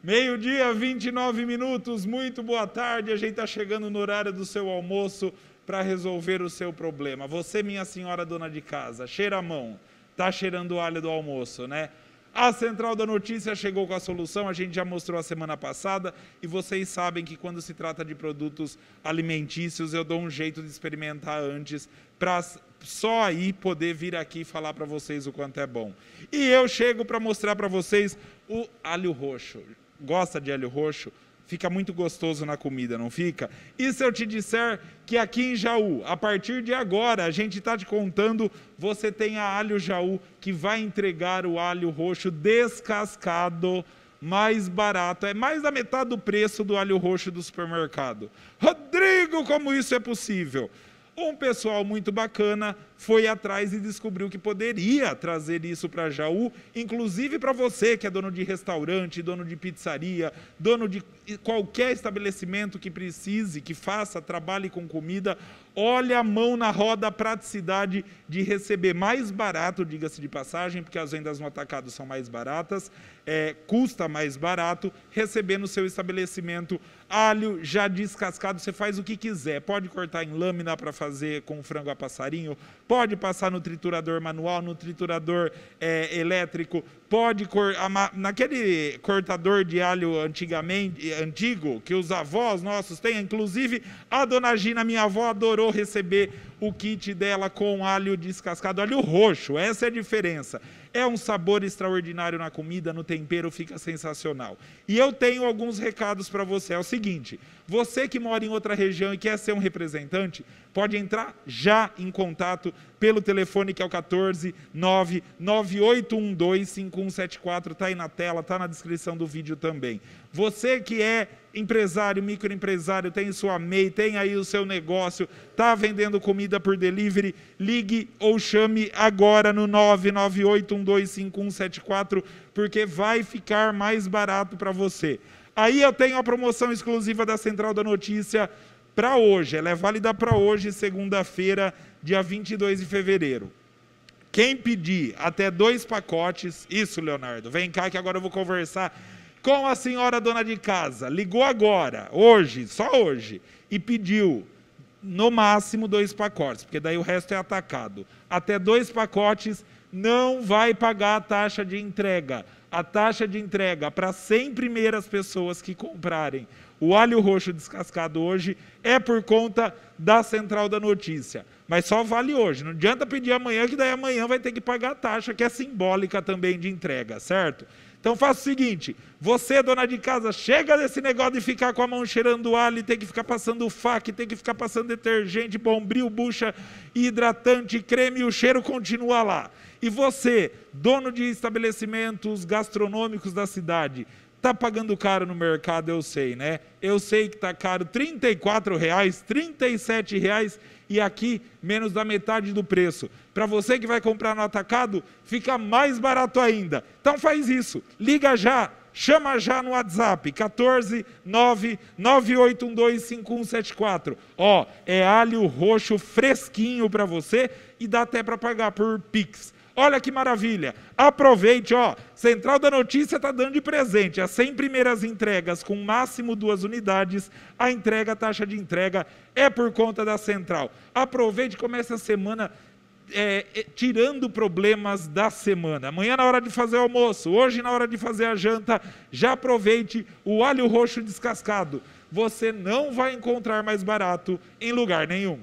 Meio-dia, 29 minutos, muito boa tarde. A gente está chegando no horário do seu almoço para resolver o seu problema. Você, minha senhora dona de casa, cheira a mão, está cheirando o alho do almoço, né? A Central da Notícia chegou com a solução, a gente já mostrou a semana passada, e vocês sabem que quando se trata de produtos alimentícios, eu dou um jeito de experimentar antes, para só aí poder vir aqui falar para vocês o quanto é bom. E eu chego para mostrar para vocês o alho roxo. Gosta de alho roxo? Fica muito gostoso na comida, não fica? E se eu te disser que aqui em Jaú, a partir de agora, a gente está te contando, você tem a Alho Jaú, que vai entregar o alho roxo descascado, mais barato, é mais da metade do preço do alho roxo do supermercado. Rodrigo, como isso é possível? Um pessoal muito bacana foi atrás e descobriu que poderia trazer isso para Jaú, inclusive para você que é dono de restaurante, dono de pizzaria, dono de qualquer estabelecimento que precise, que faça, trabalhe com comida, olha a mão na roda a praticidade de receber mais barato, diga-se de passagem, porque as vendas no atacado são mais baratas, é, custa mais barato, receber no seu estabelecimento alho já descascado, você faz o que quiser, pode cortar em lâmina para fazer com frango a passarinho, pode passar no triturador manual, no triturador é, elétrico, pode naquele cortador de alho antigamente antigo que os avós nossos têm, inclusive a dona Gina, minha avó, adorou receber o kit dela com alho descascado, alho roxo. Essa é a diferença. É um sabor extraordinário na comida, no tempero fica sensacional. E eu tenho alguns recados para você. É o seguinte: você que mora em outra região e quer ser um representante, pode entrar já em contato pelo telefone que é o 14 99812 5174, está aí na tela, está na descrição do vídeo também. Você que é empresário, microempresário, tem sua MEI, tem aí o seu negócio, está vendendo comida por delivery, ligue ou chame agora no 998125174, porque vai ficar mais barato para você. Aí eu tenho a promoção exclusiva da Central da Notícia para hoje. Ela é válida para hoje, segunda-feira, dia 22 de fevereiro. Quem pedir até dois pacotes, isso, Leonardo, vem cá que agora eu vou conversar com a senhora dona de casa. Ligou agora, hoje, só hoje, e pediu no máximo dois pacotes, porque daí o resto é atacado. Até dois pacotes não vai pagar a taxa de entrega a taxa de entrega para 100 primeiras pessoas que comprarem o alho roxo descascado hoje é por conta da central da notícia. Mas só vale hoje. Não adianta pedir amanhã, que daí amanhã vai ter que pagar a taxa, que é simbólica também de entrega, certo? Então faça o seguinte: você, dona de casa, chega desse negócio de ficar com a mão cheirando alho, ter que ficar passando faca, ter que ficar passando detergente, bombril, bucha, hidratante, creme, e o cheiro continua lá. E você, dono de estabelecimentos gastronômicos da cidade, está pagando caro no mercado, eu sei, né? Eu sei que está caro, 34 reais, R$ reais e aqui menos da metade do preço. Para você que vai comprar no atacado, fica mais barato ainda. Então faz isso, liga já, chama já no WhatsApp, 14 99812 5174. Ó, é alho roxo fresquinho para você e dá até para pagar por Pix. Olha que maravilha. Aproveite, ó. Central da Notícia está dando de presente as 100 primeiras entregas com máximo duas unidades. A entrega, a taxa de entrega é por conta da Central. Aproveite, comece a semana é, é, tirando problemas da semana. Amanhã na hora de fazer o almoço, hoje na hora de fazer a janta, já aproveite o alho roxo descascado. Você não vai encontrar mais barato em lugar nenhum.